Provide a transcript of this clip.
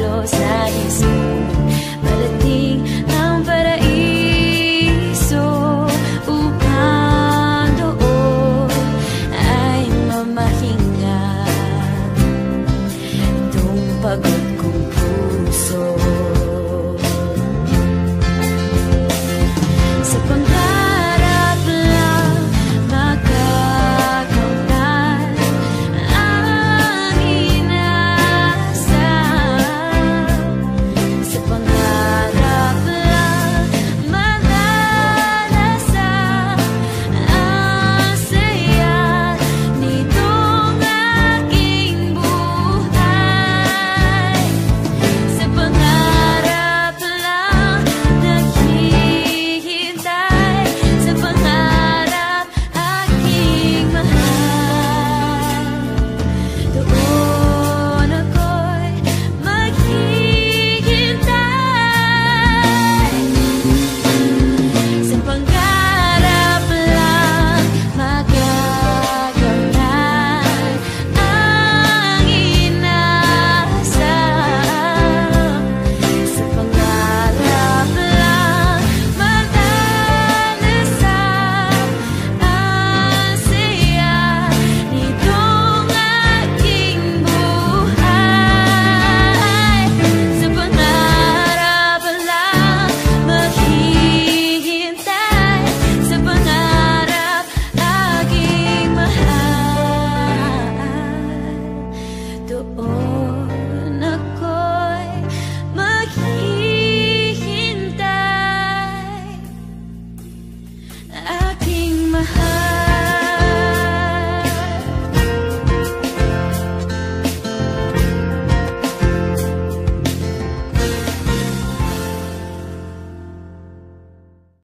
pueblos ariscos.